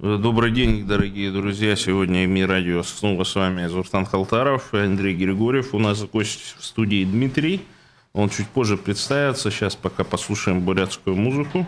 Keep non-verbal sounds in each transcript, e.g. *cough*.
Добрый день, дорогие друзья. Сегодня МИ Радио снова с вами Зуртан Халтаров и Андрей Григорьев. У нас гость в студии Дмитрий. Он чуть позже представится. Сейчас пока послушаем бурятскую музыку.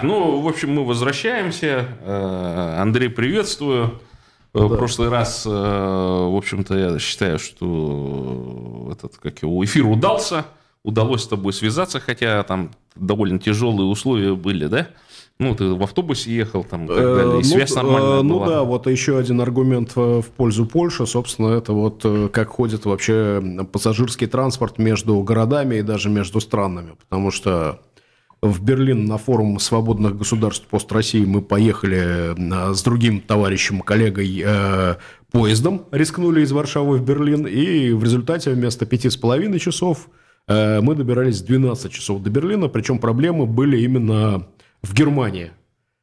Так, ну, в общем, мы возвращаемся. Э, Андрей, приветствую. Э, да. В прошлый раз, э, в общем-то, я считаю, что этот, как его, эфир удался. Удалось с тобой связаться, хотя там довольно тяжелые условия были, да? Ну, ты в автобусе ехал там и так далее, и связь ну, нормальная Ну была. да, вот еще один аргумент в пользу Польши, собственно, это вот как ходит вообще пассажирский транспорт между городами и даже между странами, потому что в Берлин на форум свободных государств пост России мы поехали э, с другим товарищем, коллегой э, поездом, рискнули из Варшавы в Берлин, и в результате вместо пяти с половиной часов э, мы добирались 12 часов до Берлина, причем проблемы были именно в Германии.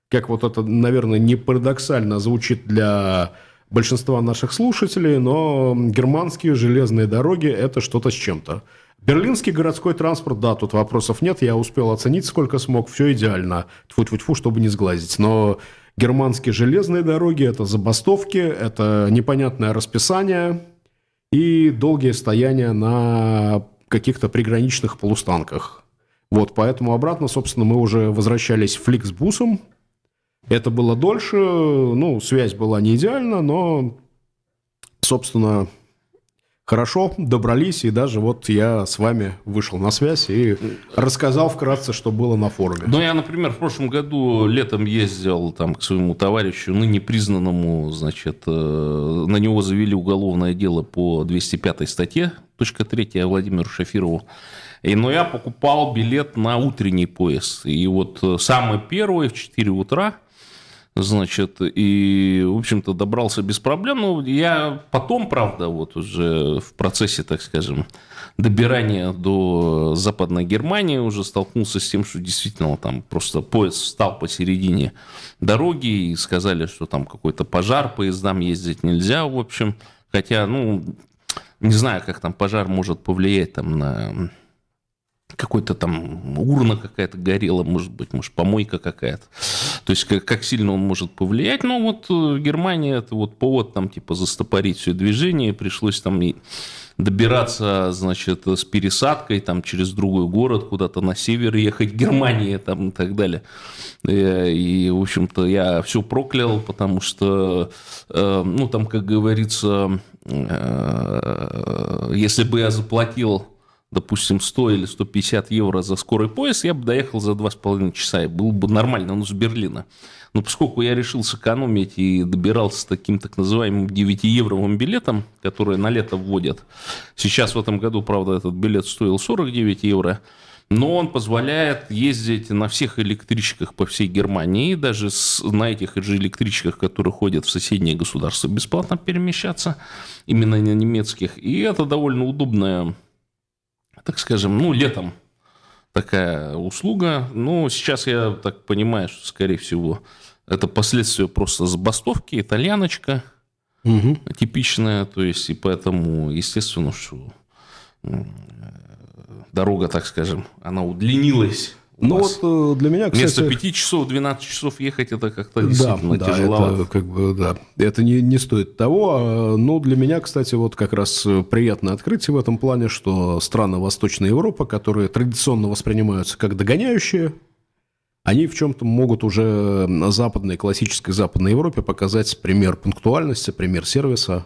Как вот это, наверное, не парадоксально звучит для большинства наших слушателей, но германские железные дороги – это что-то с чем-то. Берлинский городской транспорт, да, тут вопросов нет, я успел оценить, сколько смог, все идеально. Тьфу-тьфу-тьфу, чтобы не сглазить. Но германские железные дороги – это забастовки, это непонятное расписание и долгие стояния на каких-то приграничных полустанках. Вот, поэтому обратно, собственно, мы уже возвращались фликсбусом. Это было дольше, ну, связь была не идеальна, но, собственно, хорошо, добрались, и даже вот я с вами вышел на связь и рассказал вкратце, что было на форуме. Ну, я, например, в прошлом году летом ездил там к своему товарищу, ныне признанному, значит, э, на него завели уголовное дело по 205 статье, точка 3, Владимиру Шафирову. И, но я покупал билет на утренний поезд. И вот э, самый первый в 4 утра – Значит, и, в общем-то, добрался без проблем. Ну, я потом, правда, вот уже в процессе, так скажем, добирания до Западной Германии уже столкнулся с тем, что действительно там просто поезд встал посередине дороги и сказали, что там какой-то пожар, поездам ездить нельзя, в общем. Хотя, ну, не знаю, как там пожар может повлиять там на какой-то там урна какая-то горела, может быть, может, помойка какая-то. То есть, как, как сильно он может повлиять. Но вот э, Германия, это вот повод там, типа, застопорить все движение. Пришлось там и добираться, значит, с пересадкой там через другой город, куда-то на север ехать, *laughs* Германии там и так далее. И, э, и в общем-то, я все проклял, потому что, э, ну, там, как говорится, если бы я заплатил допустим, 100 или 150 евро за скорый поезд, я бы доехал за 2,5 часа, и было бы нормально, ну, с Берлина. Но поскольку я решил сэкономить и добирался таким так называемым 9-евровым билетом, который на лето вводят, сейчас в этом году, правда, этот билет стоил 49 евро, но он позволяет ездить на всех электричках по всей Германии, даже с, на этих же электричках, которые ходят в соседние государства, бесплатно перемещаться, именно на немецких. И это довольно удобная так скажем, ну, летом такая услуга. Ну, сейчас я так понимаю, что, скорее всего, это последствия просто забастовки, итальяночка угу. типичная, то есть, и поэтому, естественно, что дорога, так скажем, она удлинилась ну вот э, для меня, кстати... Вместо 5 часов, 12 часов ехать, это как-то действительно да, тяжеловато. Да, это, как бы, да, это не, не стоит того. А, но для меня, кстати, вот как раз приятное открытие в этом плане, что страны Восточной Европы, которые традиционно воспринимаются как догоняющие, они в чем-то могут уже западной, классической Западной Европе показать пример пунктуальности, пример сервиса,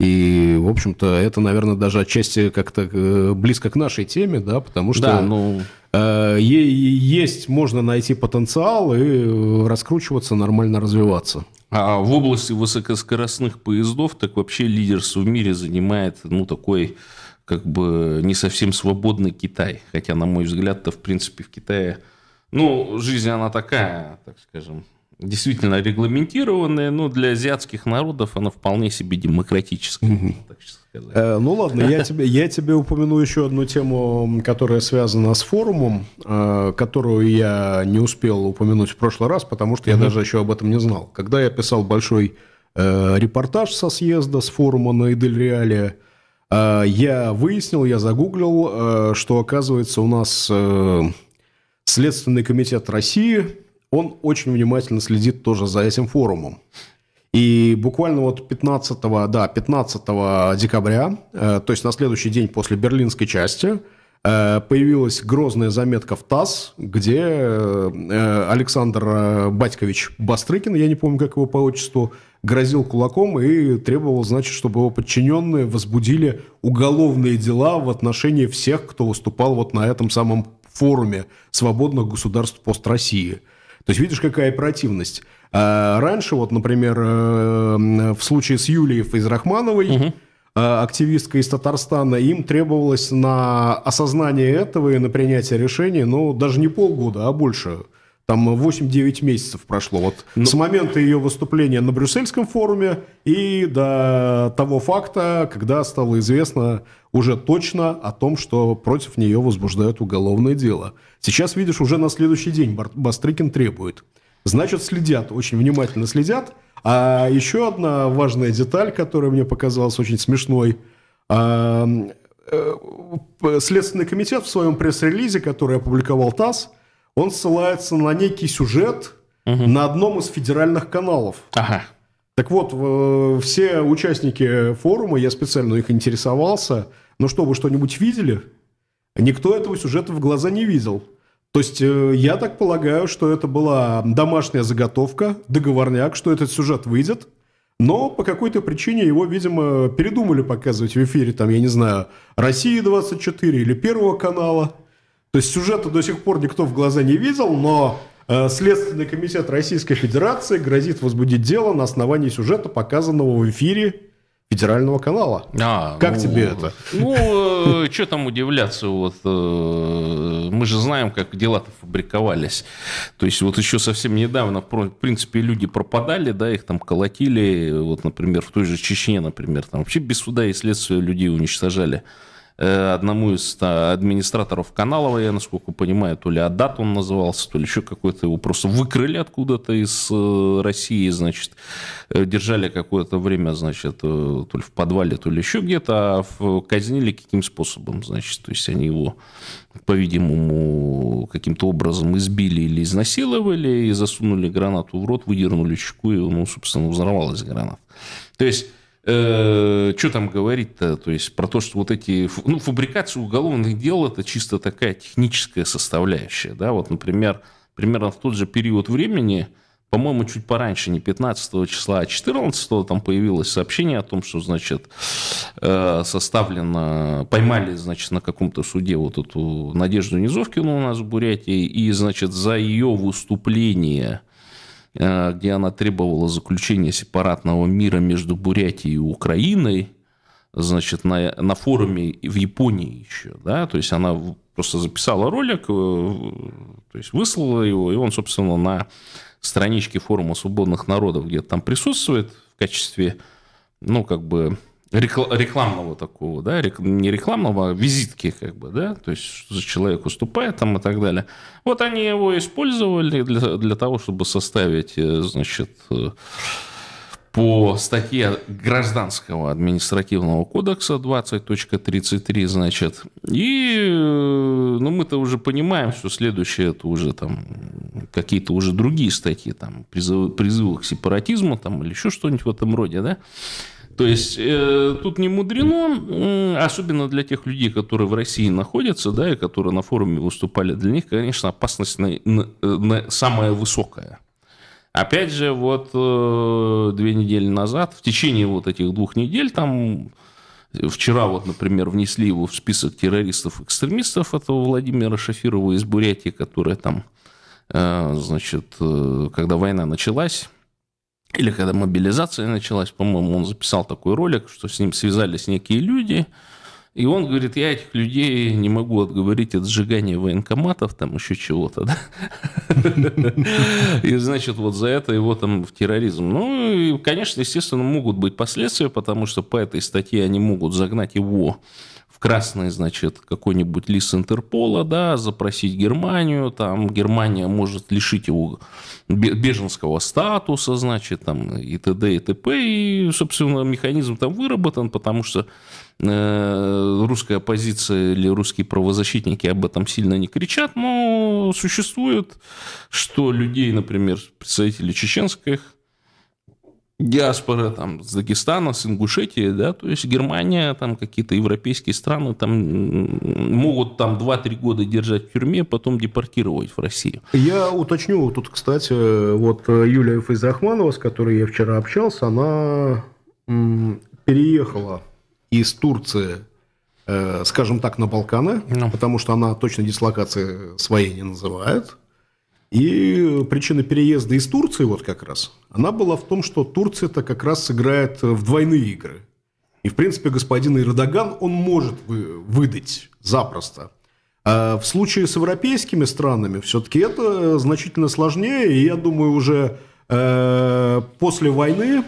и, в общем-то, это, наверное, даже отчасти как-то э, близко к нашей теме, да, потому что да, ну... э, есть, можно найти потенциал и э, раскручиваться, нормально развиваться. А в области высокоскоростных поездов так вообще лидерство в мире занимает, ну, такой как бы не совсем свободный Китай. Хотя, на мой взгляд-то, в принципе, в Китае, ну, жизнь она такая, так скажем, действительно регламентированная, но для азиатских народов она вполне себе демократическая. Угу. Э, ну ладно, я *laughs* тебе, я тебе упомяну еще одну тему, которая связана с форумом, э, которую я не успел упомянуть в прошлый раз, потому что я угу. даже еще об этом не знал. Когда я писал большой э, репортаж со съезда, с форума на Эдельреале, э, я выяснил, я загуглил, э, что оказывается у нас э, Следственный комитет России он очень внимательно следит тоже за этим форумом. И буквально вот 15, да, 15 декабря, э, то есть на следующий день после берлинской части, э, появилась грозная заметка в ТАСС, где э, Александр э, Батькович Бастрыкин, я не помню, как его по отчеству, грозил кулаком и требовал, значит, чтобы его подчиненные возбудили уголовные дела в отношении всех, кто выступал вот на этом самом форуме свободных государств пост России. То есть видишь, какая оперативность. А раньше, вот, например, э, в случае с Юлией Фейзрахмановой, угу активистка из Татарстана, им требовалось на осознание этого и на принятие решения, ну, даже не полгода, а больше. Там 8-9 месяцев прошло. Вот Но... Ну, с момента ее выступления на Брюссельском форуме и до того факта, когда стало известно уже точно о том, что против нее возбуждают уголовное дело. Сейчас, видишь, уже на следующий день Бастрыкин требует. Значит, следят, очень внимательно следят. А еще одна важная деталь, которая мне показалась очень смешной. А, э, Следственный комитет в своем пресс-релизе, который опубликовал ТАСС, он ссылается на некий сюжет угу. на одном из федеральных каналов. Ага. Так вот, все участники форума, я специально их интересовался, ну что, вы что-нибудь видели? Никто этого сюжета в глаза не видел. То есть э, я так полагаю, что это была домашняя заготовка, договорняк, что этот сюжет выйдет, но по какой-то причине его, видимо, передумали показывать в эфире, там, я не знаю, «Россия-24» или Первого канала. То есть сюжета до сих пор никто в глаза не видел, но э, Следственный комитет Российской Федерации грозит возбудить дело на основании сюжета, показанного в эфире федерального канала. А, как ну, тебе это? Ну, э, что там удивляться? Вот, э, мы же знаем, как дела-то фабриковались. То есть, вот еще совсем недавно, в принципе, люди пропадали, да, их там колотили. Вот, например, в той же Чечне, например, там вообще без суда и следствия людей уничтожали. Э, одному из администраторов Каналова, я насколько понимаю, то ли Адат он назывался, то ли еще какой-то его просто выкрыли откуда-то из э, России, значит, э, держали какое-то время, значит, то ли в подвале, то ли еще где-то, а казнили каким способом, значит, то есть они его, по-видимому, каким-то образом избили или изнасиловали и засунули гранату в рот, выдернули чеку, и, ну, собственно, взорвалась граната. То есть Э, что там говорить-то? То есть про то, что вот эти... Ну, фабрикация уголовных дел – это чисто такая техническая составляющая. Да? Вот, например, примерно в тот же период времени, по-моему, чуть пораньше, не 15 числа, а 14 там появилось сообщение о том, что, значит, э, составлено, поймали, значит, на каком-то суде вот эту Надежду Низовкину у нас в Бурятии, и, значит, за ее выступление где она требовала заключения сепаратного мира между Бурятией и Украиной, значит, на, на форуме в Японии еще, да, то есть она просто записала ролик, э, то есть выслала его, и он, собственно, на страничке форума свободных народов где-то там присутствует в качестве, ну, как бы, рекламного такого, да, не рекламного, а визитки, как бы, да, то есть, что за человек выступает там и так далее. Вот они его использовали для, для того, чтобы составить, э, значит, э, по статье Гражданского административного кодекса 20.33, значит, и, э, ну, мы-то уже понимаем, что следующее это уже там какие-то уже другие статьи, там, призывы, призывы к сепаратизму, там, или еще что-нибудь в этом роде, да, то есть э, тут не мудрено, э, особенно для тех людей, которые в России находятся, да, и которые на форуме выступали, для них, конечно, опасность на, на, на самая высокая. Опять же, вот э, две недели назад, в течение вот этих двух недель, там вчера вот, например, внесли его в список террористов-экстремистов, этого Владимира Шафирова из Бурятии, которая там, э, значит, э, когда война началась, или когда мобилизация началась, по-моему, он записал такой ролик, что с ним связались некие люди, и он говорит, я этих людей не могу отговорить от сжигания военкоматов, там еще чего-то, да? И, значит, вот за это его там в терроризм. Ну, конечно, естественно, могут быть последствия, потому что по этой статье они могут загнать его красный, значит, какой-нибудь лист Интерпола, да, запросить Германию, там Германия может лишить его беженского статуса, значит, там и т.д. и т.п. И, собственно, механизм там выработан, потому что э, русская оппозиция или русские правозащитники об этом сильно не кричат, но существует, что людей, например, представители чеченских диаспора там с Дагестана, с Ингушетии, да, то есть Германия, там какие-то европейские страны там могут там 2-3 года держать в тюрьме, потом депортировать в Россию. Я уточню, тут, кстати, вот Юлия Файзахманова, с которой я вчера общался, она переехала из Турции, э, скажем так, на Балканы, ну. потому что она точно дислокации своей не называет. И причина переезда из Турции вот как раз, она была в том, что Турция-то как раз сыграет в двойные игры. И, в принципе, господин Эрдоган, он может вы, выдать запросто. А в случае с европейскими странами все-таки это значительно сложнее. И я думаю, уже э, после войны,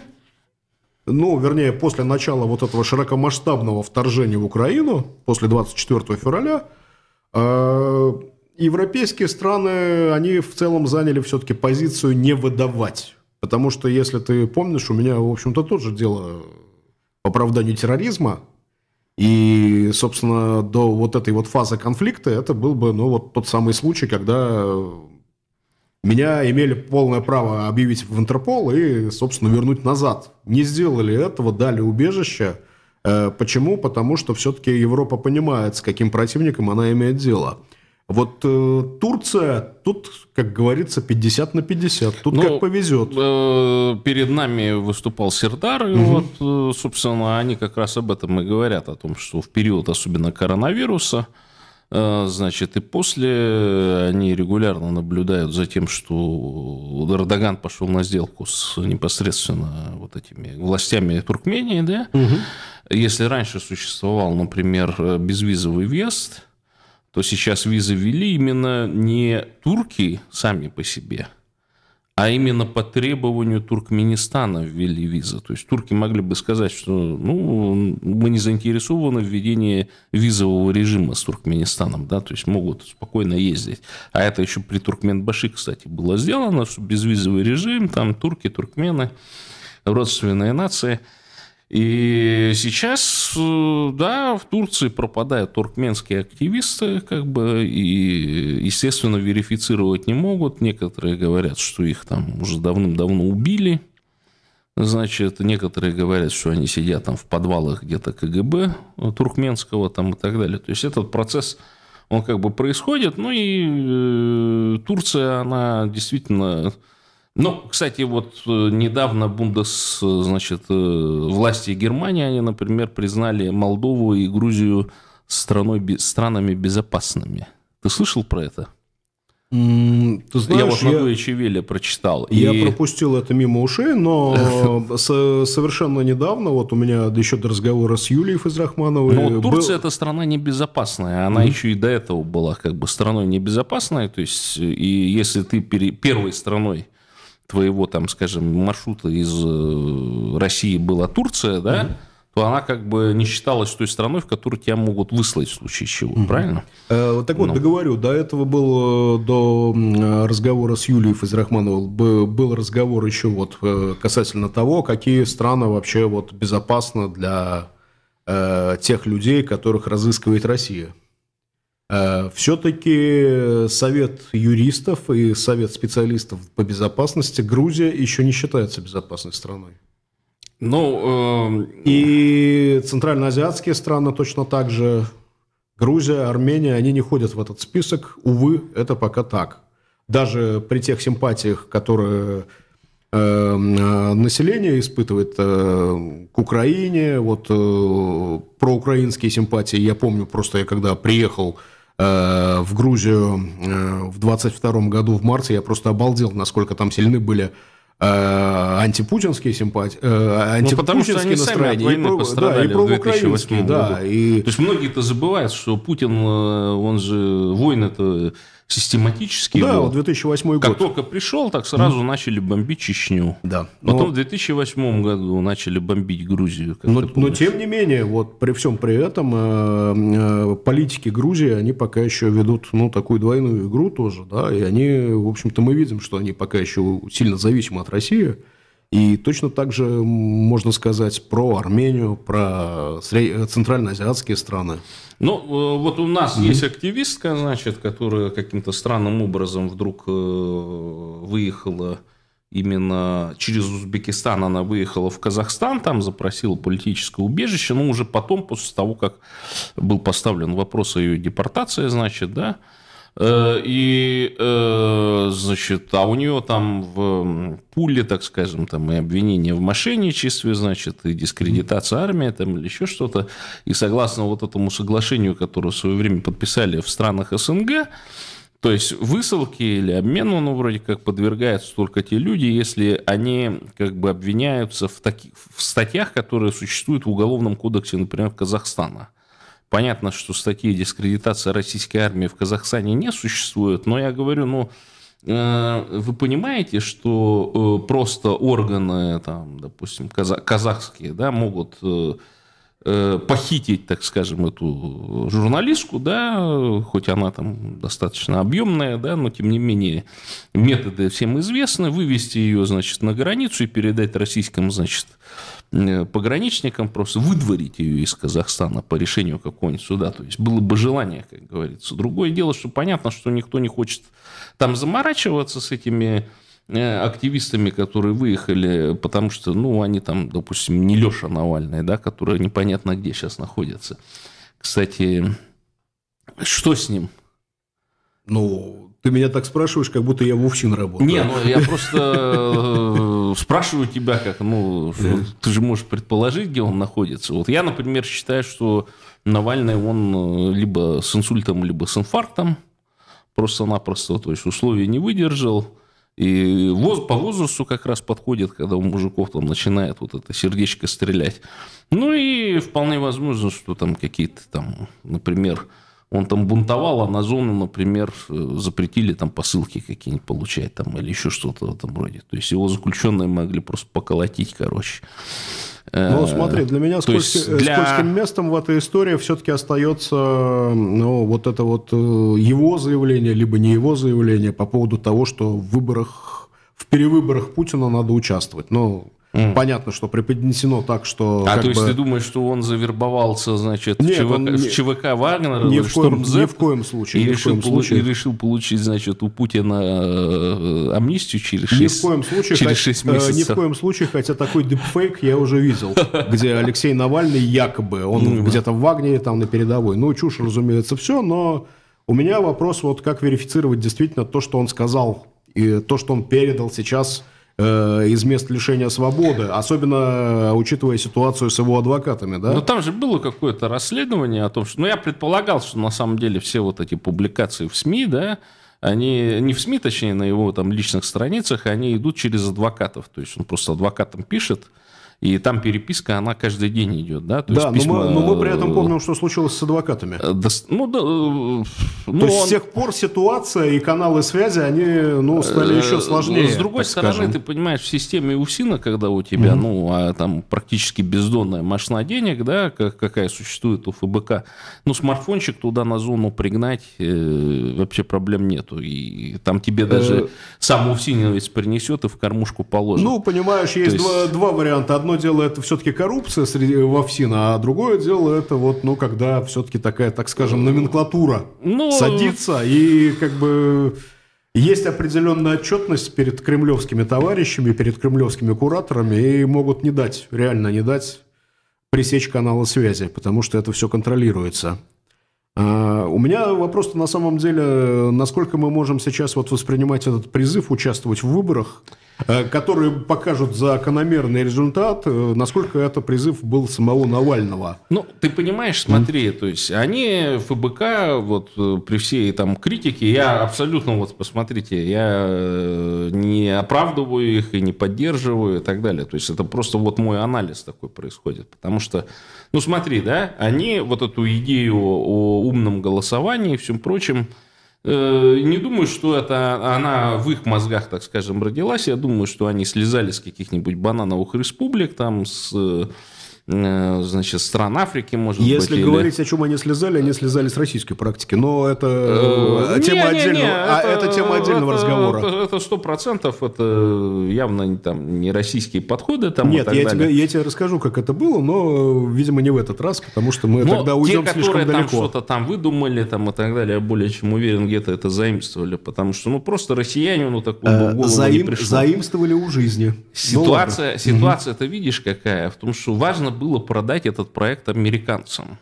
ну, вернее, после начала вот этого широкомасштабного вторжения в Украину, после 24 февраля, э, европейские страны, они в целом заняли все-таки позицию не выдавать Потому что, если ты помнишь, у меня, в общем-то, тоже дело по оправданию терроризма. И, собственно, до вот этой вот фазы конфликта это был бы, ну, вот тот самый случай, когда меня имели полное право объявить в Интерпол и, собственно, вернуть назад. Не сделали этого, дали убежище. Э, почему? Потому что все-таки Европа понимает, с каким противником она имеет дело. Вот э, Турция, тут, как говорится, 50 на 50. Тут ну, как повезет. Э, перед нами выступал Сердар, и угу. вот, э, собственно, они как раз об этом и говорят, о том, что в период особенно коронавируса, э, значит, и после они регулярно наблюдают за тем, что Эрдоган пошел на сделку с непосредственно вот этими властями Туркмении, да. Угу. Если раньше существовал, например, безвизовый въезд – то сейчас визы ввели именно не турки сами по себе, а именно по требованию Туркменистана ввели визы. То есть турки могли бы сказать, что ну, мы не заинтересованы в введении визового режима с Туркменистаном, да, то есть могут спокойно ездить. А это еще при Туркменбаши, кстати, было сделано, что безвизовый режим, там турки, туркмены, родственные нации – и сейчас, э, да, в Турции пропадают туркменские активисты, как бы, и, естественно, верифицировать не могут. Некоторые говорят, что их там уже давным-давно убили. Значит, некоторые говорят, что они сидят там в подвалах где-то КГБ туркменского там и так далее. То есть этот процесс, он как бы происходит. Ну и э, Турция, она действительно ну, кстати, вот э, недавно Бундес, э, значит, э, власти Германии, они, например, признали Молдову и Грузию страной, странами безопасными. Ты слышал про это? Ты знаешь, я вот на Deutsche прочитал. Я и... пропустил это мимо ушей, но *laughs* совершенно недавно, вот у меня еще до разговора с Юлией Физрахмановой... Ну, Турция был... это страна небезопасная, она mm-hmm. еще и до этого была как бы страной небезопасной, то есть и если ты пере... первой страной твоего, там, скажем, маршрута из э, России была Турция, да, mm то она как бы не считалась той страной, в которую тебя могут выслать в случае чего, угу. правильно? Э, так вот, ну. договорю, до этого был, э, до разговора с Юлией Фазрахмановой, был разговор еще вот э, касательно того, какие страны вообще вот безопасны для э, тех людей, которых разыскивает Россия. Э, Все-таки совет юристов и совет специалистов по безопасности Грузия еще не считается безопасной страной. Ну, э... и центральноазиатские страны точно так же. Грузия, Армения, они не ходят в этот список. Увы, это пока так. Даже при тех симпатиях, которые население испытывает э, к Украине, вот э, проукраинские симпатии, я помню, просто я когда приехал Э, в Грузию э, в 22 году в марте, я просто обалдел, насколько там сильны были э, антипутинские симпатии, антипутинские ну, настроения, и, про, да, и проукраинские, да. И... То есть многие-то забывают, что Путин, он же войны это систематически да, был. 2008 год. Как только пришел, так сразу mm. начали бомбить Чечню. Да. Потом но... в 2008 году начали бомбить Грузию. Но, но тем не менее, вот при всем при этом э, э, политики Грузии, они пока еще ведут ну, такую двойную игру тоже, да, и они, в общем-то, мы видим, что они пока еще сильно зависимы от России. И точно так же можно сказать про Армению, про центральноазиатские страны. Ну, э, вот у нас mm-hmm. есть активистка, значит, которая каким-то странным образом вдруг э, выехала именно через Узбекистан, она выехала в Казахстан, там запросила политическое убежище, но уже потом, после того, как был поставлен вопрос о ее депортации, значит, да, и, э, значит, а у нее там в пуле, так скажем, там и обвинение в мошенничестве, значит, и дискредитация армии, там, или еще что-то. И согласно вот этому соглашению, которое в свое время подписали в странах СНГ, то есть высылки или обмену, ну, вроде как подвергаются только те люди, если они как бы обвиняются в, таких, в статьях, которые существуют в Уголовном кодексе, например, Казахстана. Понятно, что статьи дискредитации российской армии в Казахстане не существует, но я говорю, ну, э, вы понимаете, что э, просто органы, там, допустим, казахские, да, могут э, похитить, так скажем, эту журналистку, да, хоть она там достаточно объемная, да, но тем не менее методы всем известны, вывести ее, значит, на границу и передать российским, значит, пограничникам, просто выдворить ее из Казахстана по решению какого-нибудь суда. То есть было бы желание, как говорится. Другое дело, что понятно, что никто не хочет там заморачиваться с этими Э, активистами, которые выехали, потому что, ну, они там, допустим, не Леша Навальный, да, который непонятно где сейчас находится. Кстати, что с ним? Ну, ты меня так спрашиваешь, как будто я в УФСИН работаю. Не, ну я просто э, спрашиваю тебя, как, ну, ты же можешь предположить, где он находится. Вот я, например, считаю, что Навальный, он э, либо с инсультом, либо с инфарктом, просто-напросто, то есть условия не выдержал, и воз, по возрасту как раз подходит, когда у мужиков там начинает вот это сердечко стрелять. Ну и вполне возможно, что там какие-то там, например, он там бунтовал, а на зону, например, запретили там посылки какие-нибудь получать там или еще что-то в этом роде. То есть его заключенные могли просто поколотить, короче. Ну, смотри, для меня скользким, для... скользким местом в этой истории все-таки остается ну, вот это вот э, его заявление, либо не его заявление по поводу того, что в выборах, в перевыборах Путина надо участвовать. Ну, Mm. Понятно, что преподнесено так, что... А то есть бы... ты думаешь, что он завербовался, значит, Нет, в, ЧВК, он... в ЧВК Вагнера, ни в, коем, ни в коем случае. И, решил, коем случае. и решил получить, значит, у Путина э, амнистию через 6, ни в коем случае, через 6 месяцев. Ни в коем случае, хотя такой дипфейк я уже видел, где Алексей Навальный якобы, он где-то в Вагнере, там на передовой. Ну, чушь, разумеется, все, но у меня вопрос, вот как верифицировать действительно то, что он сказал, и то, что он передал сейчас Э, из мест лишения свободы, особенно э, учитывая ситуацию с его адвокатами, да? Ну, там же было какое-то расследование о том, что... Ну, я предполагал, что на самом деле все вот эти публикации в СМИ, да, они не в СМИ, точнее, на его там личных страницах, они идут через адвокатов. То есть он просто адвокатам пишет, и там переписка, она каждый день идет, да? То да, есть письма... но, мы, но мы при этом помним, что случилось с адвокатами. Э, да, ну, да, э, ну, То есть он... с тех пор ситуация и каналы связи, они ну, стали еще э, сложнее. С другой стороны, скажем. ты понимаешь, в системе УСИНа, когда у тебя, mm-hmm. ну, а, там практически бездонная машина денег, да, как, какая существует у ФБК, ну, смартфончик туда на зону пригнать э, вообще проблем нету. И там тебе даже сам УСИНовец принесет и в кормушку положит. Ну, понимаешь, есть, есть... Два, два варианта. Одно одно дело это все-таки коррупция среди вовсина, а другое дело это вот, ну, когда все-таки такая, так скажем, номенклатура ну... садится и как бы есть определенная отчетность перед кремлевскими товарищами, перед кремлевскими кураторами, и могут не дать, реально не дать пресечь каналы связи, потому что это все контролируется. А, у меня вопрос на самом деле, насколько мы можем сейчас вот воспринимать этот призыв участвовать в выборах, э, которые покажут закономерный результат, э, насколько это призыв был самого Навального. Ну, ты понимаешь, смотри, mm. то есть они ФБК, вот э, при всей там критике, я абсолютно, вот посмотрите, я не оправдываю их и не поддерживаю и так далее. То есть это просто вот мой анализ такой происходит, потому что ну смотри, да, они вот эту идею о умном голосовании и всем прочем, э, не думаю, что это она в их мозгах, так скажем, родилась. Я думаю, что они слезали с каких-нибудь банановых республик, там, с Э, значит, стран Африки, может Если быть. Если говорить, или... о чем они слезали, они слезали с российской практики. Но это э, тема отдельного, а это, тема отдельного разговора. Это сто процентов, это явно там не российские подходы. Там, Нет, я тебе, я тебе расскажу, как это было, но, видимо, не в этот раз, потому что мы но тогда уйдем те, слишком далеко. там что-то там выдумали там, и так далее, я более чем уверен, где-то это заимствовали, потому что, ну, просто россияне, ну, такого в голову Заим, не пришло. Заимствовали у жизни. Ситуация, ну, ситуация ты видишь какая, в том, что важно было продать этот проект американцам.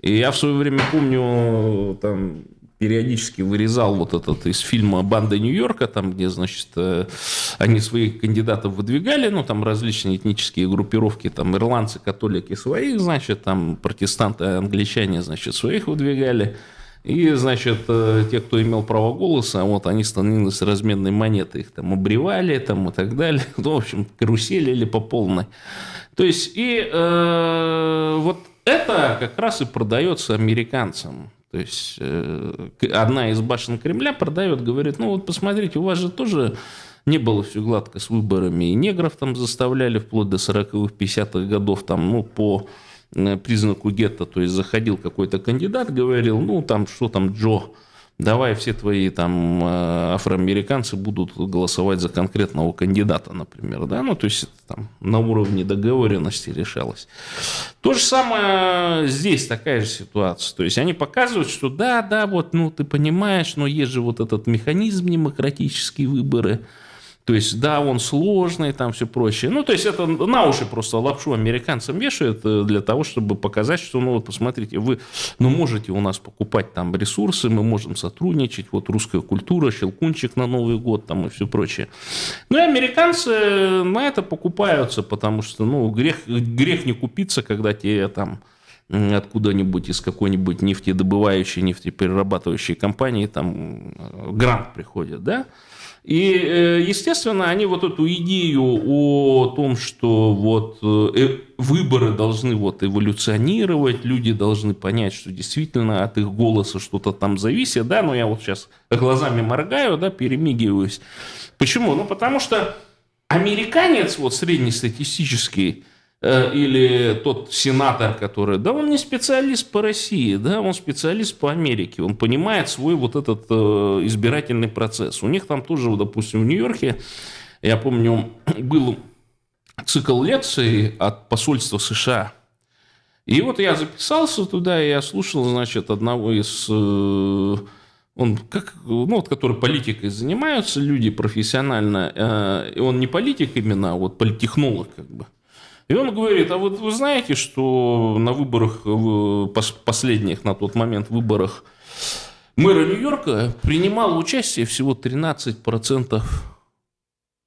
И я в свое время помню, там, периодически вырезал вот этот из фильма «Банда Нью-Йорка», там, где, значит, э, они своих кандидатов выдвигали, ну, там различные этнические группировки, там, ирландцы, католики своих, значит, там, протестанты, англичане, значит, своих выдвигали. И, значит, э, те, кто имел право голоса, вот они становились разменной монетой, их там обревали там, и так далее. *laughs* Ну, в общем, каруселили по полной. То есть, и э, вот это как раз и продается американцам. То есть, э, одна из башен Кремля продает, говорит, ну вот посмотрите, у вас же тоже не было все гладко с выборами, и негров там заставляли вплоть до 40-х, 50-х годов, там, ну, по признаку гетто, то есть заходил какой-то кандидат, говорил, ну там что там Джо, давай все твои там э, афроамериканцы будут голосовать за конкретного кандидата, например, да, ну, то есть это там на уровне договоренности решалось. То же самое здесь такая же ситуация, то есть они показывают, что да, да, вот, ну, ты понимаешь, но есть же вот этот механизм демократические выборы, то есть, да, он сложный, там все прочее. Ну, то есть, это на уши просто лапшу американцам вешают э, для того, чтобы показать, что, ну, вот посмотрите, вы, ну, можете у нас покупать там ресурсы, мы можем сотрудничать, вот русская культура, щелкунчик на Новый год там и все прочее. Ну, и американцы на это покупаются, потому что, ну, грех, грех не купиться, когда тебе там откуда-нибудь из какой-нибудь нефтедобывающей, нефтеперерабатывающей компании там э, грант приходит, да? И, э, естественно, они вот эту идею о том, что вот э, выборы должны вот эволюционировать, люди должны понять, что действительно от их голоса что-то там зависит, да, но я вот сейчас глазами моргаю, да, перемигиваюсь. Почему? Ну, потому что американец, вот среднестатистический, Э, или тот сенатор, который, да, он не специалист по России, да, он специалист по Америке, он понимает свой вот этот э, избирательный процесс. У них там тоже, допустим, в Нью-Йорке, я помню, *clears throat* был цикл лекций от посольства США. И вот я записался туда, и я слушал, значит, одного из э, он как, ну, вот, который политикой занимаются люди профессионально, и он не политик именно, а вот политтехнолог как бы. И он говорит, а вот вы знаете, что на выборах, последних на тот момент выборах мэра Нью-Йорка принимало участие всего 13%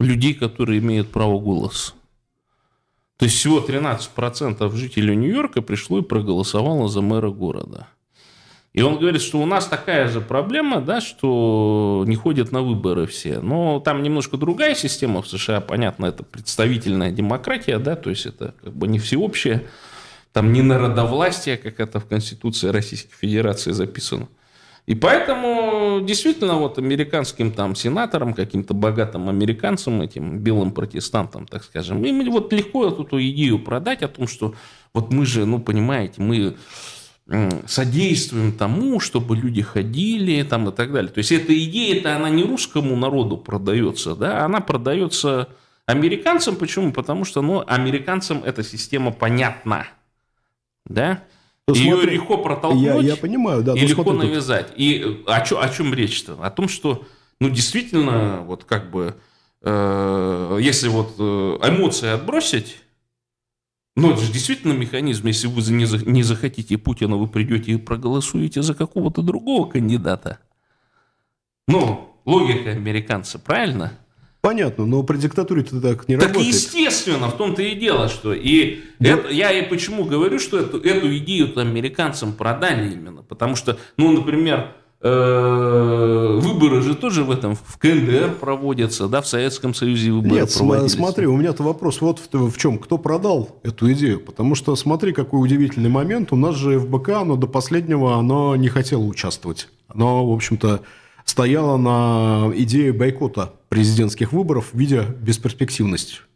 людей, которые имеют право голоса. То есть всего 13% жителей Нью-Йорка пришло и проголосовало за мэра города. И он говорит, что у нас такая же проблема, да, что не ходят на выборы все. Но там немножко другая система в США, понятно, это представительная демократия, да, то есть это как бы не всеобщее, там не народовластие, как это в Конституции Российской Федерации записано. И поэтому действительно вот американским там сенаторам, каким-то богатым американцам, этим белым протестантам, так скажем, им вот легко эту идею продать о том, что вот мы же, ну понимаете, мы содействуем тому, чтобы люди ходили там, и так далее. То есть эта идея-то она не русскому народу продается, да, она продается американцам. Почему? Потому что ну, американцам эта система понятна. Да? Ну, Ее смотри, легко протолкнуть я, я понимаю, да, и легко смотри, навязать. Тут... И о, чё, о чем речь-то? О том, что ну, действительно, вот как бы, э, если вот э, эмоции отбросить, но это же действительно механизм. Если вы не захотите Путина, вы придете и проголосуете за какого-то другого кандидата. Ну, логика американца, правильно? Понятно, но при диктатуре это так не так работает. Так естественно, в том-то и дело, что... И да. это, я и почему говорю, что эту, эту идею американцам продали именно. Потому что, ну, например, выборы же тоже в этом, в КНДР проводятся, да, в Советском Союзе выборы Нет, проводились. смотри, у меня-то вопрос. Вот в, в чем, кто продал эту идею, потому что смотри, какой удивительный момент, у нас же ФБК, оно до последнего, оно не хотело участвовать, оно, в общем-то, стояло на идее бойкота президентских выборов в виде бесперспективности э,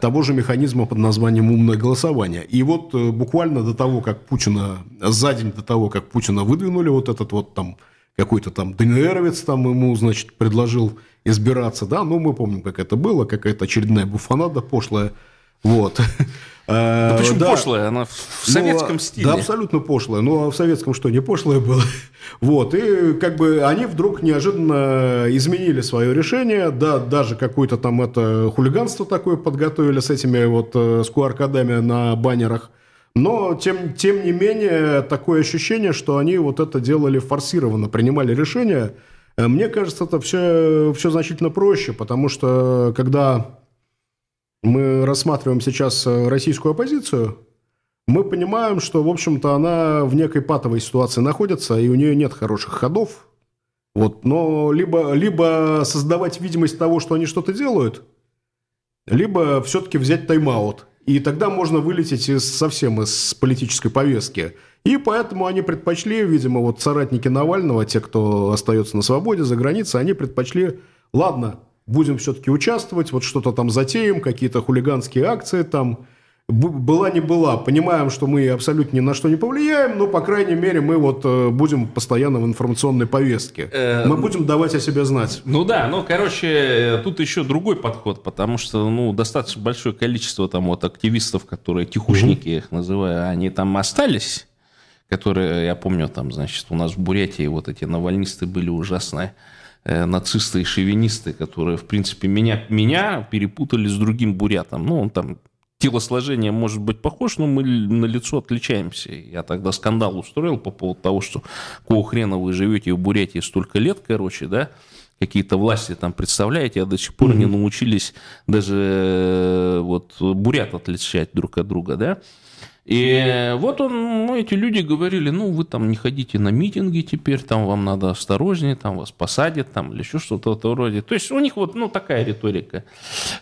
того же механизма под названием «умное голосование». И вот э, буквально до того, как Путина, за день до того, как Путина выдвинули, вот этот вот там какой-то там ДНРовец там ему, значит, предложил избираться, да, ну, мы помним, как это было, какая-то очередная буфанада пошлая, вот. *laughs* Ну, почему да. пошлая? Она в ну, советском ну, стиле. Да, абсолютно пошлая. Ну, а в советском что, не пошлое было? *laughs* Вот. И как бы они вдруг неожиданно изменили свое решение. Да, даже какое-то там это хулиганство такое подготовили с этими вот э, с QR-кодами на баннерах. Но, тем, тем не менее, такое ощущение, что они вот это делали форсированно, принимали решения. Э, мне кажется, это все, все значительно проще, потому что когда мы рассматриваем сейчас э, российскую оппозицию, мы понимаем, что, в общем-то, она в некой патовой ситуации находится, и у нее нет хороших ходов. Вот, но либо, либо создавать видимость того, что они что-то делают, либо все-таки взять тайм-аут и тогда можно вылететь из, совсем из политической повестки. И поэтому они предпочли, видимо, вот соратники Навального, те, кто остается на свободе за границей, они предпочли, ладно, будем все-таки участвовать, вот что-то там затеем, какие-то хулиганские акции там, была не была. Понимаем, что мы абсолютно ни на что не повлияем, но, по крайней мере, мы вот э, будем постоянно в информационной повестке. Э, мы будем давать о себе знать. Ну да, ну, короче, э, тут еще другой подход, потому что, ну, достаточно большое количество там вот активистов, которые тихушники их называю, они там остались, которые, я помню, там, значит, у нас в Бурятии вот эти навальнисты были ужасные нацисты и шовинисты, которые, в принципе, меня, меня перепутали с другим бурятом. Ну, он там телосложение может быть похож, но мы на лицо отличаемся. Я тогда скандал устроил по поводу того, что какого хрена вы живете в Бурятии столько лет, короче, да, какие-то власти там представляете, а до сих пор mm-hmm. не научились даже э, вот бурят отличать друг от друга, да. И вот он, ну, эти люди говорили, ну, вы там не ходите на митинги теперь, там вам надо осторожнее, там вас посадят, там, или еще что-то в этом роде. То есть у них вот, ну, такая риторика.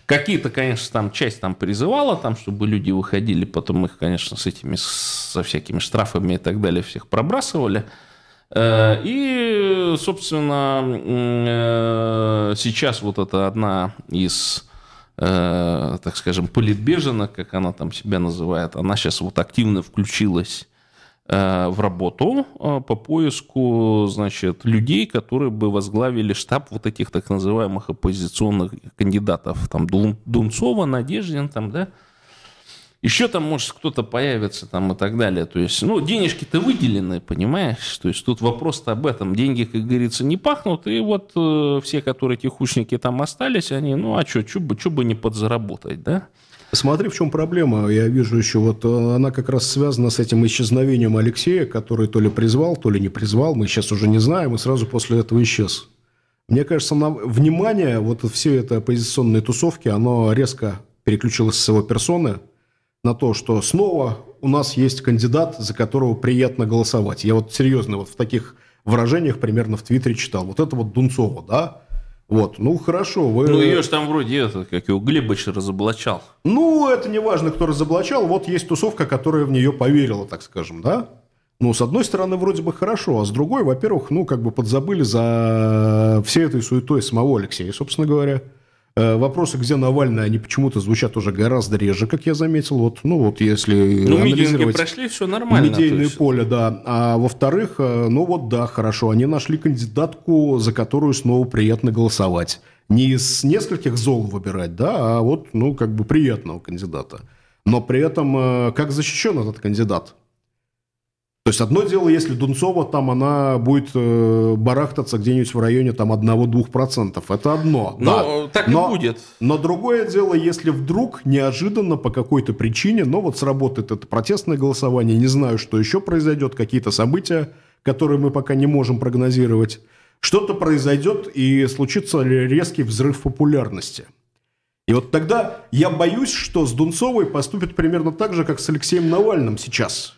Какие-то, конечно, там часть там призывала, там, чтобы люди выходили, потом их, конечно, с этими, со всякими штрафами и так далее всех пробрасывали. Э, и, собственно, э, сейчас вот это одна из э, так скажем, политбежена, как она там себя называет, она сейчас вот активно включилась э, в работу э, по поиску, значит, людей, которые бы возглавили штаб вот этих так называемых оппозиционных кандидатов, там Дунцова, Надеждин, там, да, еще там, может, кто-то появится там и так далее. То есть, ну, денежки-то выделены, понимаешь? То есть, тут вопрос-то об этом. Деньги, как говорится, не пахнут. И вот э, все, которые тихушники там остались, они, ну, а что, что бы, бы не подзаработать, да? Смотри, в чем проблема. Я вижу еще, вот э, она как раз связана с этим исчезновением Алексея, который то ли призвал, то ли не призвал. Мы сейчас уже не знаем, и сразу после этого исчез. Мне кажется, на внимание, вот все это оппозиционные тусовки, оно резко переключилось с его персоны – на то, что снова у нас есть кандидат, за которого приятно голосовать. Я вот серьезно вот в таких выражениях примерно в Твиттере читал. Вот это вот Дунцова, да? Вот, ну хорошо. Вы... Ну ее же там вроде это, как его Глебыч разоблачал. Ну, это не важно, кто разоблачал. Вот есть тусовка, которая в нее поверила, так скажем, да? Ну, с одной стороны, вроде бы хорошо, а с другой, во-первых, ну, как бы подзабыли за всей этой суетой самого Алексея, собственно говоря. Э, вопросы, где Навальный, они почему-то звучат уже гораздо реже, как я заметил. Вот, ну вот если ну, анализировать прошли, все нормально. Медийное есть... поле, да. А во-вторых, э, ну вот да, хорошо, они нашли кандидатку, за которую снова приятно голосовать. Не из нескольких зол выбирать, да, а вот, ну, как бы приятного кандидата. Но при этом э, как защищен этот кандидат? То есть одно дело, если Дунцова там она будет э, барахтаться где-нибудь в районе там 1-2%. Это одно. Но да. так но, и будет. Но другое дело, если вдруг неожиданно по какой-то причине, ну вот сработает это протестное голосование, не знаю, что еще произойдет, какие-то события, которые мы пока не можем прогнозировать, что-то произойдет и случится резкий взрыв популярности. И вот тогда я боюсь, что с Дунцовой поступят примерно так же, как с Алексеем Навальным сейчас –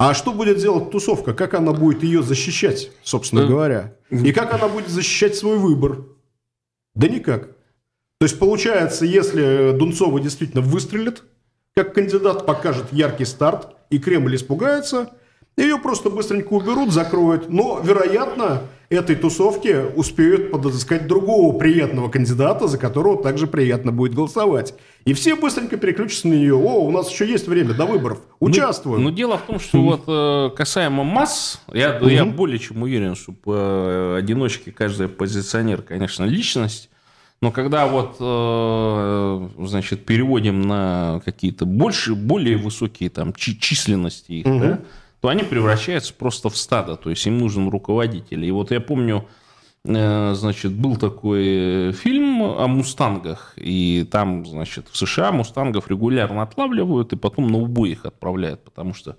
а что будет делать тусовка? Как она будет ее защищать, собственно говоря? И как она будет защищать свой выбор? Да никак. То есть получается, если Дунцова действительно выстрелит, как кандидат покажет яркий старт, и Кремль испугается, ее просто быстренько уберут, закроют. Но, вероятно, этой тусовке успеют подыскать другого приятного кандидата, за которого также приятно будет голосовать. И все быстренько переключатся на нее. О, у нас еще есть время до выборов. Ну, Участвуем. Но, но дело в том, что вот э, касаемо масс, я, mm я более чем уверен, что по э, одиночке каждый оппозиционер, конечно, личность. Но когда вот, э, значит, переводим на какие-то больше, более высокие там численности их, угу. да, то они превращаются просто в стадо, то есть им нужен руководитель. И вот я помню, э, значит, был такой фильм о мустангах, и там, значит, в США мустангов регулярно отлавливают, и потом на убой их отправляют, потому что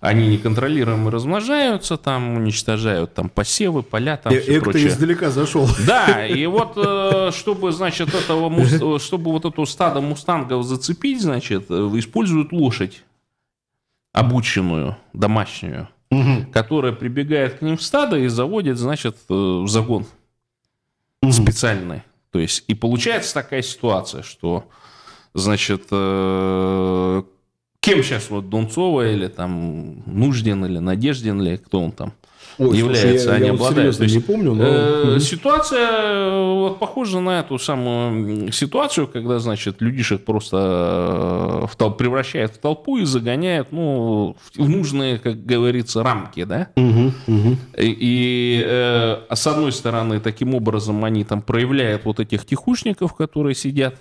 они неконтролируемо размножаются, там уничтожают там посевы, поля, там э все прочее. издалека зашел. Да, и вот э, чтобы, значит, этого, чтобы вот эту стадо мустангов зацепить, значит, используют лошадь обученную, домашнюю, угу. которая прибегает к ним в стадо и заводит, значит, э, в загон угу. специальный. То есть, и получается такая ситуация, что, значит, э, кем сейчас вот Донцова или там Нуждин или Надеждин или кто он там, Ой, является, слушай, я, они я обладают. Вот есть, не помню, но... э, ситуация вот, похожа на эту самую ситуацию, когда, значит, людишек просто э, в тол- превращают в толпу и загоняют, ну, в нужные, как говорится, рамки, да? Угу, угу. И, и э, с одной стороны, таким образом они там проявляют вот этих тихушников, которые сидят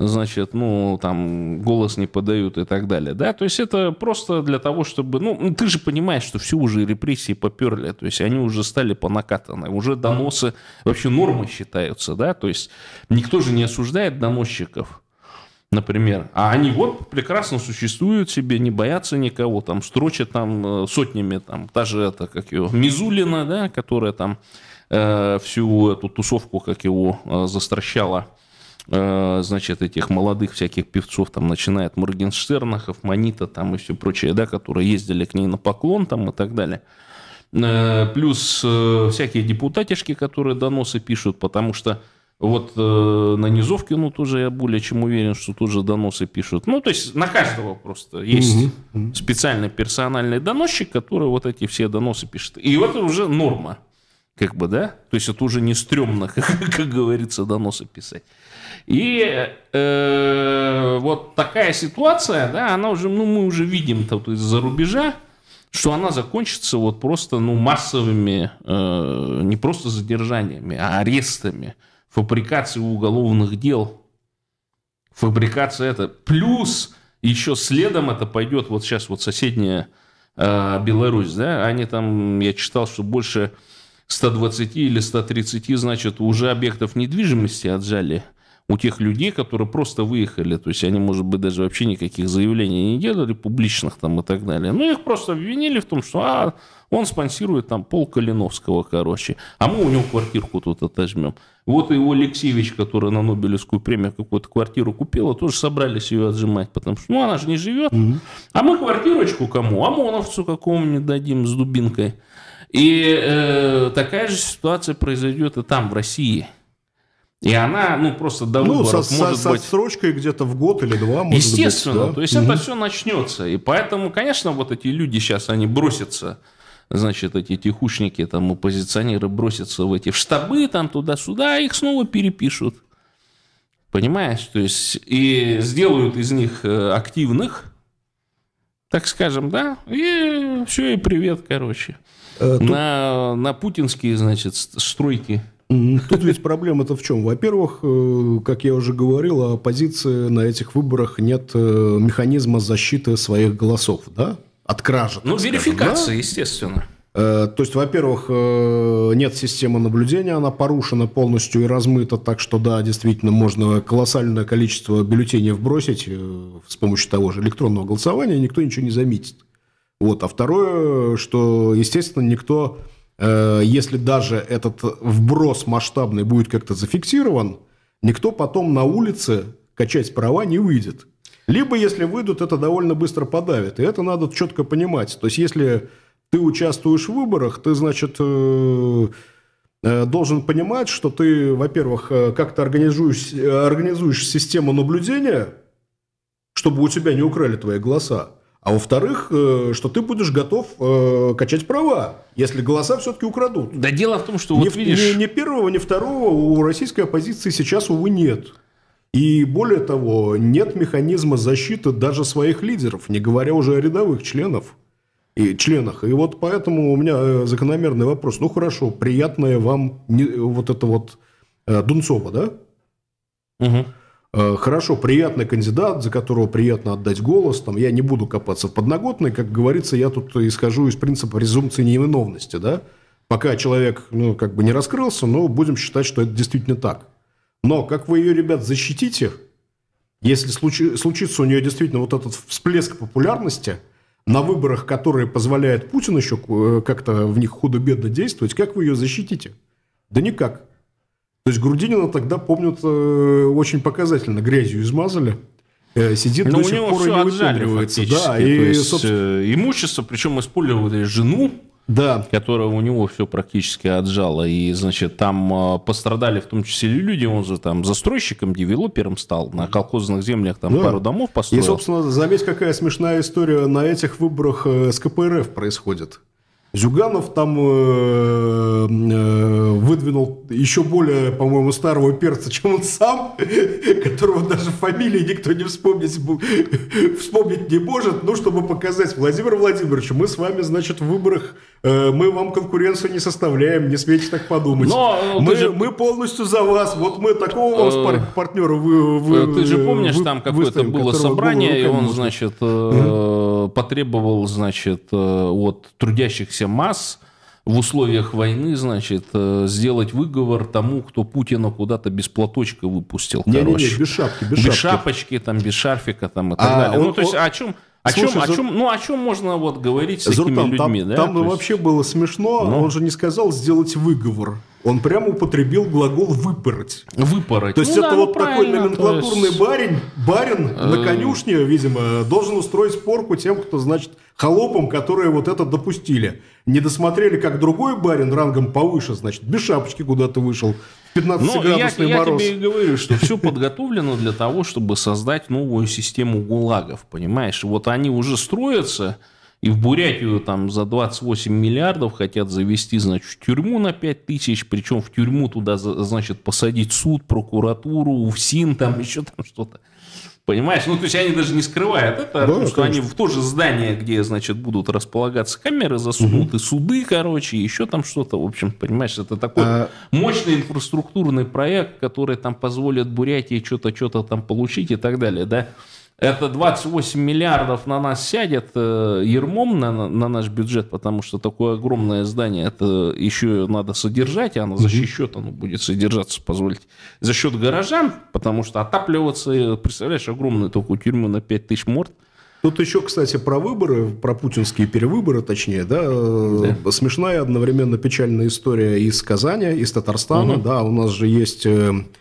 значит, ну, там, голос не подают и так далее, да, то есть это просто для того, чтобы, ну, ну, ты же понимаешь, что все уже репрессии поперли, то есть они уже стали понакатаны, уже доносы вообще нормы считаются, да, то есть никто же не осуждает доносчиков, например. А они вот прекрасно существуют себе, не боятся никого, там, строчат там э, сотнями, там, та же это, как его, Мизулина, да, которая там э, всю эту тусовку, как его, э, застращала значит, этих молодых всяких певцов, там, начиная от Моргенштерна, Хофманита, там, и все прочее, да, которые ездили к ней на поклон, там, и так далее. Э, плюс э, всякие депутатишки, которые доносы пишут, потому что вот на низовке, ну, тоже я более чем уверен, что тут же доносы пишут. Ну, то есть на каждого просто есть угу. специальный персональный доносчик, который вот эти все доносы пишет. И это уже норма, как бы, да? То есть это уже не стрёмно, *laughs* как, как говорится, доносы писать. И э, вот такая ситуация, да, она уже, ну, мы уже видим тут из-за рубежа, что она закончится вот просто, ну, массовыми, э, не просто задержаниями, а арестами, фабрикацией уголовных дел, фабрикация это. Плюс еще следом это пойдет вот сейчас вот соседняя э, Беларусь, да, они там, я читал, что больше 120 или 130, значит, уже объектов недвижимости отжали – у тех людей, которые просто выехали, то есть они, может быть, даже вообще никаких заявлений не делали, публичных там и так далее. Но их просто обвинили в том, что а, он спонсирует там Пол Калиновского, короче, а мы у него квартирку тут отожмем. Вот и у Алексеевич, который на Нобелевскую премию какую-то квартиру купила, тоже собрались ее отжимать, потому что, ну, она же не живет. Угу. А мы квартирочку кому? ОМОНовцу какому-нибудь дадим с дубинкой. И э, такая же ситуация произойдет и там, в России. И она, ну, просто до ну, выборов со, может со, быть... со строчкой где-то в год или два, может Естественно, быть, да? то есть угу. это все начнется. И поэтому, конечно, вот эти люди сейчас, они бросятся, значит, эти тихушники, там, оппозиционеры бросятся в эти в штабы, там, туда-сюда, их снова перепишут. Понимаешь? То есть, и сделают из них э, активных, так скажем, да, и все, и привет, короче. Э, тут... на, на путинские, значит, стройки. Тут ведь проблема-то в чем? Во-первых, э, как я уже говорил, о оппозиции на этих выборах нет э, механизма защиты своих голосов, да? От кражи. Ну, верификация, да? естественно. То есть, во-первых, нет системы наблюдения, она порушена полностью и размыта, так что, да, действительно, можно колоссальное количество бюллетеней вбросить с помощью того же электронного голосования, никто ничего не заметит. Вот. А второе, что, естественно, никто Э, если даже этот вброс масштабный будет как-то зафиксирован, никто потом на улице качать права не выйдет. Либо, если выйдут, это довольно быстро подавит. И это надо четко понимать. То есть, если ты участвуешь в выборах, ты, значит, э, э, должен понимать, что ты, во-первых, как-то организуешь, организуешь систему наблюдения, чтобы у тебя не украли твои голоса. А во-вторых, э, что ты будешь готов э, качать права, если голоса все-таки украдут. Да дело в том, что вот ни, видишь... Ни, ни первого, ни второго у российской оппозиции сейчас, увы, нет. И более того, нет механизма защиты даже своих лидеров, не говоря уже о рядовых членов и членах. И вот поэтому у меня э, закономерный вопрос. Ну хорошо, приятное вам не, вот это вот э, Дунцова, да? Угу. Э, хорошо, приятный кандидат, за которого приятно отдать голос. Там, я не буду копаться в подноготной. Как говорится, я тут исхожу из принципа презумпции невиновности. Да? Пока человек ну, как бы не раскрылся, но будем считать, что это действительно так. Но как вы ее, ребят, защитите, если случи, случится у нее действительно вот этот всплеск популярности на выборах, которые позволяют Путину еще э, как-то в них худо-бедно действовать, как вы ее защитите? Да никак. То есть Грудинина тогда, помнят, э, очень показательно грязью измазали. Э, сидит Но до сих пор и не выпендривается. Да, и, есть, собственно... Э, имущество, причем использовали жену, да. которая у него все практически отжала. И, значит, там пострадали в том числе и люди. Он же там застройщиком, девелопером стал. На колхозных землях там да. пару домов построил. И, собственно, заметь, какая смешная история на этих выборах с КПРФ происходит. Зюганов там э, э, выдвинул еще более, по-моему, старого перца, *laughs* чем он сам, которого даже фамилии никто не вспомнить, *laughs* вспомнить не может, ну, чтобы показать Владимир Владимирович, мы с вами, значит, в выборах, мы вам конкуренцию не составляем, не смейте так подумать. Но, э, мы, же... мы полностью за вас, вот мы такого вас э, партнера вы, вы Ты же помнишь, вы, там какое-то было собрание, и он, значит, угу. потребовал, значит, от трудящихся масс в условиях войны, значит, э, сделать выговор тому, кто Путина куда-то без платочка выпустил, не, короче. Не, не, без шапки, без, без шапки. шапочки, там, без шарфика, там, и так а далее. Ну, он, ну, то есть, о чем... О Слушай, чем, о чем, ну, о чем можно вот говорить с Зуртан, такими людьми? Там, да? там есть... вообще было смешно, ну? он же не сказал сделать выговор. Он прямо употребил глагол «выпороть». Выпороть. То есть ну, это да, вот ну, такой номенклатурный есть... барин, барин на э, конюшне, видимо, должен устроить порку тем, кто, значит, холопам, которые вот это допустили. Не досмотрели, как другой барин рангом повыше, значит, без шапочки куда-то вышел. 15-градусный я, мороз. Я тебе и говорю, что все подготовлено для того, чтобы создать новую систему ГУЛАГов, понимаешь? Вот они уже строятся, и в Бурятию там за 28 миллиардов хотят завести, значит, тюрьму на 5 тысяч, причем в тюрьму туда, значит, посадить суд, прокуратуру, УФСИН, там еще там что-то. Понимаешь? Ну, то есть они даже не скрывают это, да, потому что они в то же здание, где, значит, будут располагаться камеры, засунут угу. и суды, короче, еще там что-то. В общем, понимаешь, это такой а... мощный инфраструктурный проект, который там позволит Бурятии что-то, что-то там получить и так далее, да? Это 28 миллиардов на нас сядет э, ермом на, на наш бюджет, потому что такое огромное здание, это еще надо содержать, и оно за счет оно будет содержаться, позвольте, за счет горожан, потому что отапливаться, представляешь, огромную такую тюрьму на 5 тысяч морд. Тут еще, кстати, про выборы, про путинские перевыборы, точнее, да, да. смешная одновременно печальная история из Казани, из Татарстана, угу. да, у нас же есть э, Э,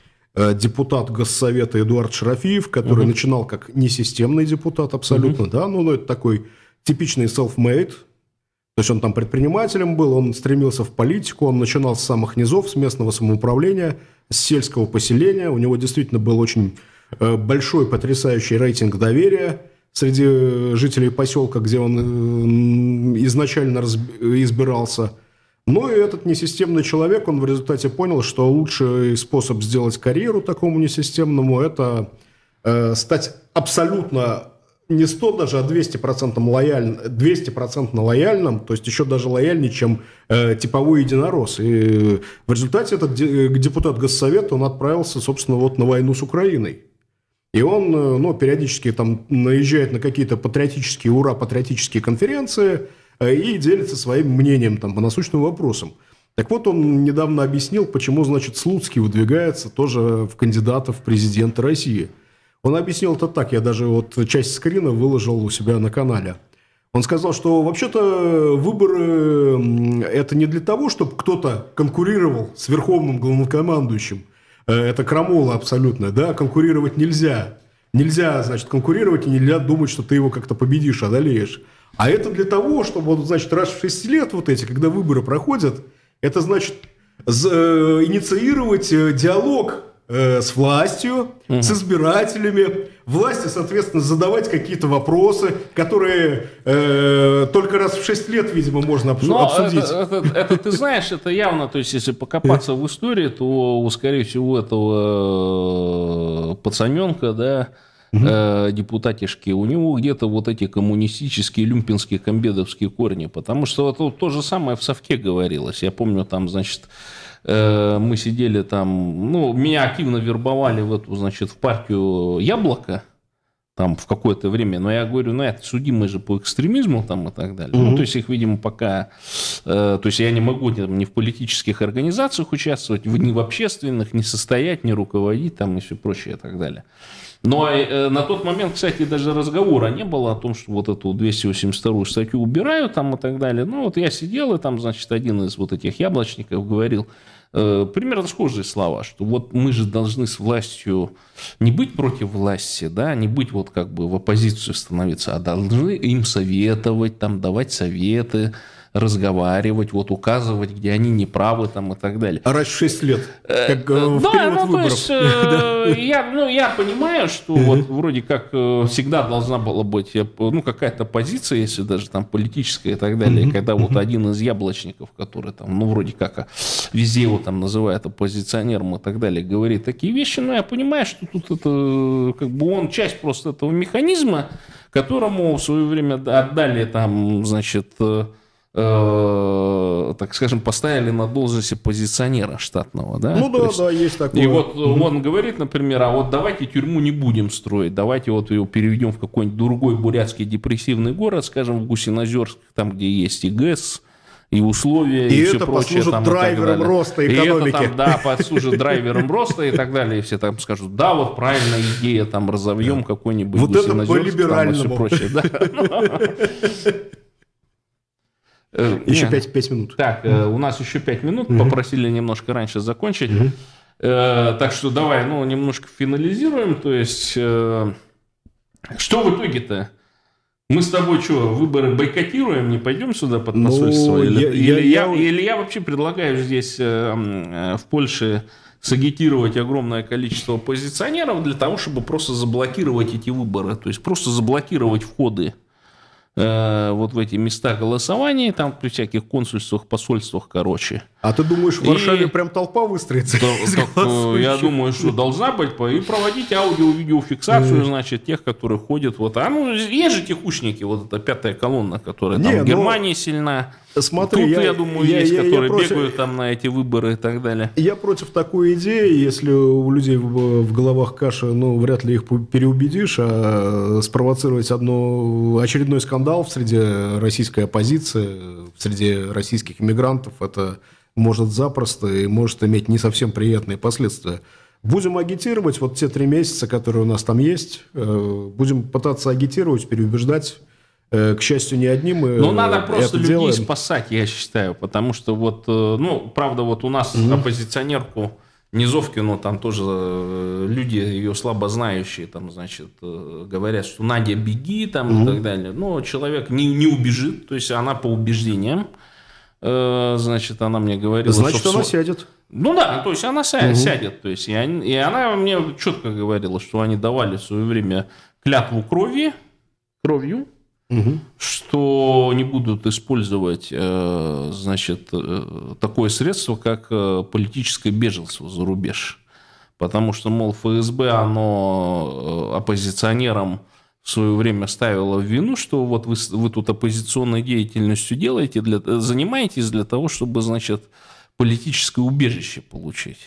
депутат Госсовета Эдуард Шарафиев, который угу. начинал как несистемный депутат абсолютно, угу. да, ну, ну, это такой типичный self-made, то есть он там предпринимателем был, он стремился в политику, он начинал с самых низов, с местного самоуправления, с сельского поселения, у него действительно был очень э, большой потрясающий рейтинг доверия среди жителей поселка, где он э, изначально избирался – ну и этот несистемный человек, он в результате понял, что лучший способ сделать карьеру такому несистемному – это э, стать абсолютно не 100 даже, а 200% лояльным, 200% лояльным, то есть еще даже лояльнее, чем э, типовой единорос. И в результате этот депутат Госсовета, он отправился, собственно, вот на войну с Украиной. И он, э, ну, периодически там наезжает на какие-то патриотические, ура, патриотические конференции – Э, и делится своим мнением там, по насущным вопросам. Так вот, он недавно объяснил, почему, значит, Слуцкий выдвигается тоже в кандидата в президенты России. Он объяснил это так, я даже вот часть скрина выложил у себя на канале. Он сказал, что вообще-то выборы это не для того, чтобы кто-то конкурировал с верховным главнокомандующим. Э, это крамола абсолютно, да, конкурировать нельзя. Нельзя, значит, конкурировать и нельзя думать, что ты его как-то победишь, одолеешь. А это для того, чтобы, вот, значит, раз в 6 лет вот эти, когда выборы проходят, это значит э, инициировать э, диалог э, с властью, угу. с избирателями, власти, соответственно, задавать какие-то вопросы, которые э, только раз в 6 лет, видимо, можно обсу- Но обсудить. Это, это, это, ты знаешь, это явно, то есть, если покопаться в истории, то, скорее всего, этого пацаненка, да, угу. э, депутатишки, у него где-то вот эти коммунистические, люмпинские, комбедовские корни. Потому что вот, вот то же самое в Совке говорилось. Я помню, там, значит, э, мы сидели там, ну, меня активно вербовали в эту, значит, в партию «Яблоко», там в какое-то время, но я говорю, ну это судимые же по экстремизму там и так далее. Угу. Ну, то есть их, видимо, пока, э, то есть я не могу там, ни в политических организациях участвовать, ни в общественных, ни состоять, ни руководить там и все прочее и так далее. Но э, на тот момент, кстати, даже разговора не было о том, что вот эту 282 статью убирают там и так далее. Ну, вот я сидел, и там, значит, один из вот этих яблочников говорил э, примерно схожие слова, что вот мы же должны с властью не быть против власти, да, не быть вот как бы в оппозицию становиться, а должны им советовать, там, давать советы, разговаривать, вот указывать, где они неправы там и так далее. А раз в 6 лет, как э, в да, ну, выборов. То есть, *laughs* я, ну, я понимаю, что вот вроде как всегда должна была быть ну, какая-то позиция, если даже там политическая и так далее, когда вот один из яблочников, который там, ну, вроде как везде его там называют оппозиционером и так далее, говорит такие вещи, но я понимаю, что тут это, как бы он часть просто этого механизма, которому в свое время отдали там, значит, э, так скажем, поставили на должность позиционера штатного, да? Ну да, есть, да, есть такое. И вот mm он говорит, например, а вот давайте тюрьму не будем строить, давайте вот ее переведем в какой-нибудь другой бурятский депрессивный город, скажем, в Гусинозерск, там, где есть и ГЭС, и условия, и, и все прочее. там, драйвером роста экономики. И это там, да, послужит драйвером роста и так далее. И все там скажут, да, вот правильная идея, там разовьем какой-нибудь Вот это по-либеральному. прочее. Да. *laughs* Э, еще пять, пять минут. Так, э, у нас еще пять минут. Попросили немножко раньше закончить. Э, так что давай, ну, немножко финализируем. То есть, что в итоге-то? Мы с тобой что, выборы бойкотируем, не пойдем сюда под посольство? Ну, или, я, или, я, я, или я вообще предлагаю здесь э, э, в Польше сагитировать огромное количество оппозиционеров для того, чтобы просто заблокировать эти выборы. То есть просто заблокировать входы э, вот в эти места голосования, там при всяких консульствах, посольствах, короче. А ты думаешь, в Варшаве и... прям толпа выстроится? Да, так, э, я думаю, что должна быть, и проводить аудио-видеофиксацию, mm. значит, тех, которые ходят. Вот, а ну, есть же тихушники, вот эта пятая колонна, которая Не, там в ну, Германии но... сильна. Смотри, Тут, я, я думаю, я, есть, я, которые я против... бегают там на эти выборы и так далее. Я против такой идеи, если у людей в, в головах каша, ну, вряд ли их переубедишь, а спровоцировать одно, очередной скандал в среди российской оппозиции, среди российских иммигрантов, это может запросто и может иметь не совсем приятные последствия. Будем агитировать вот те три месяца, которые у нас там есть. Э, будем пытаться агитировать, переубеждать. Э, к счастью, не одним мы Ну, надо просто людей делаем. спасать, я считаю. Потому что вот, э, ну, правда, вот у нас mm-hmm. оппозиционерку Низовкину, там тоже люди, ее слабо знающие, там, значит, говорят, что Надя, беги, там, mm-hmm. и так далее. Но человек не, не убежит, то есть она по убеждениям. Э, значит, она мне говорила... Значит, что она сядет. Ну да, то есть она угу. сядет. То есть, и, они, и она мне четко говорила, что они давали в свое время клятву крови, кровью, угу. что не будут использовать, э, значит, э, такое средство, как политическое беженство за рубеж. Потому что, мол, ФСБ, оно оппозиционерам свое время ставила в вину, что вот вы, вы тут оппозиционной деятельностью делаете, для, занимаетесь для того, чтобы, значит, политическое убежище получить.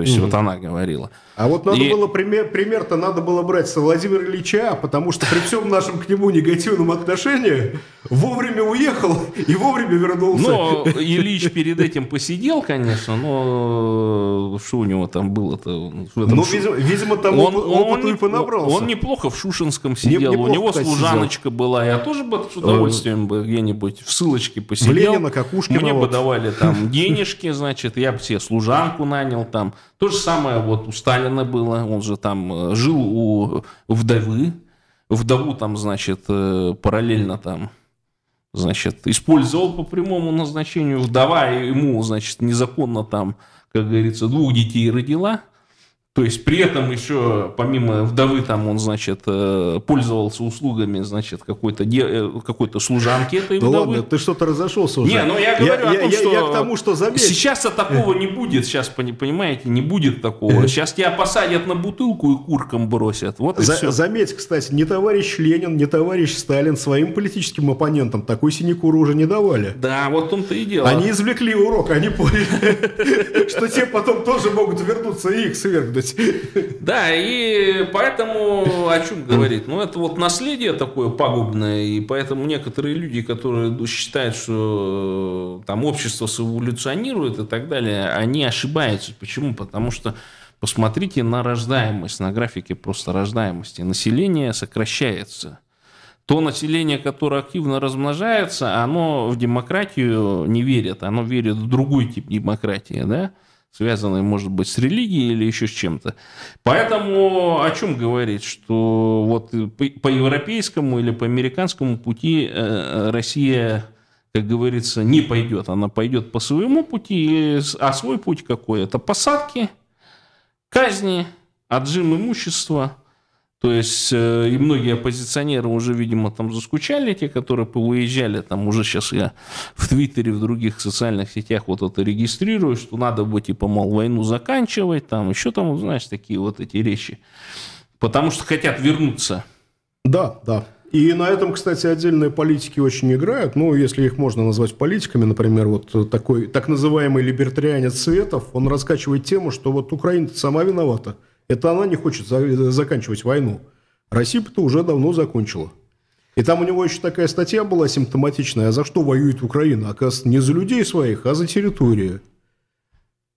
То есть, mm вот она говорила. А вот надо и... было пример, пример-то надо было брать с Владимира Ильича, потому что при всем нашем к нему негативном отношении вовремя уехал и вовремя вернулся. Но Ильич перед этим посидел, конечно, но что у него там было-то? Ну, видимо, видимо, там он, он, и понабрался. Он неплохо в Шушинском сидел, неплохо, у него служаночка сидел. была, я тоже бы с удовольствием бы где-нибудь в ссылочке посидел. В Ленина, Какушкина. Мне вот. бы давали там денежки, *laughs* значит, я бы себе служанку нанял там. То же самое вот у Сталина было, он же там э, жил у вдовы, вдову там, значит, э, параллельно там, значит, использовал по прямому назначению, вдова ему, значит, незаконно там, как говорится, двух детей родила, то есть при этом еще, помимо вдовы, там он, значит, э, пользовался услугами, значит, какой-то э, какой-то служанки этой да вдовы. ладно, ты что-то разошелся уже. Не, ну я говорю я, о том, я, что... Я к тому, что заметь. Сейчас-то такого не будет, сейчас, понимаете, не будет такого. Сейчас тебя посадят на бутылку и куркам бросят. Вот и За, все. Заметь, кстати, не товарищ Ленин, не товарищ Сталин своим политическим оппонентам такой синекуру уже не давали. Да, вот в том-то и дело. Они извлекли урок, они поняли, *laughs* что те потом тоже могут вернуться и их свергнуть. *laughs* Да, и поэтому о чем говорить? Ну, это вот наследие такое пагубное, и поэтому некоторые люди, которые считают, что э, там общество эволюционирует и так далее, они ошибаются. Почему? Потому что посмотрите на рождаемость, на графике просто рождаемости. Население сокращается. То население, которое активно размножается, оно в демократию не верит, оно верит в другой тип демократии, да? Связанные, может быть, с религией или еще с чем-то. Поэтому о чем говорить, что вот по, европейскому или по американскому пути э, Россия как говорится, не пойдет. Она пойдет по своему пути, а свой путь какой? Это посадки, казни, отжим имущества. То есть э, и многие оппозиционеры уже, видимо, там заскучали, те, которые повыезжали, там уже сейчас я в Твиттере, в других социальных сетях вот это регистрирую, что надо бы, типа, мол, войну заканчивать, там еще там, знаешь, такие вот эти речи. Потому что хотят вернуться. Да, да. И на этом, кстати, отдельные политики очень играют. Ну, если их можно назвать политиками, например, вот такой так называемый либертарианец Светов, он раскачивает тему, что вот Украина сама виновата. Это она не хочет за- заканчивать войну. Россия-то уже давно закончила. И там у него еще такая статья была симптоматичная. А за что воюет Украина? Оказывается, не за людей своих, а за территорию.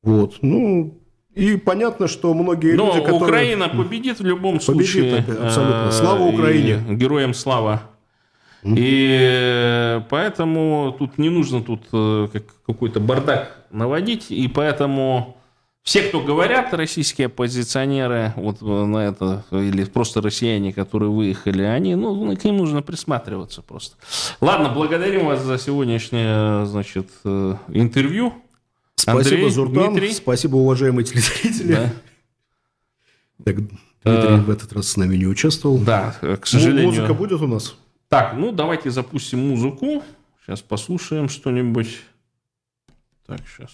Вот. Ну, и понятно, что многие Но люди, которые... Украина победит в любом Победит, случае. абсолютно. Э, Слава и Украине. Героям слава. И поэтому тут не нужно тут э, как- какой-то бардак наводить. И поэтому все, кто говорят, российские оппозиционеры, вот э, на это, или просто россияне, которые выехали, они, ну, к ним нужно присматриваться просто. Ладно, благодарим вас за сегодняшнее, значит, э, интервью. Спасибо, Андрей, Зурдан. Дмитрий. Спасибо, уважаемые телезрители. Да. Так, Дмитрий в этот раз с нами не участвовал. Да, э, к сожалению. Музыка будет у нас? Так, ну давайте запустим музыку. Сейчас послушаем что-нибудь. Так, сейчас.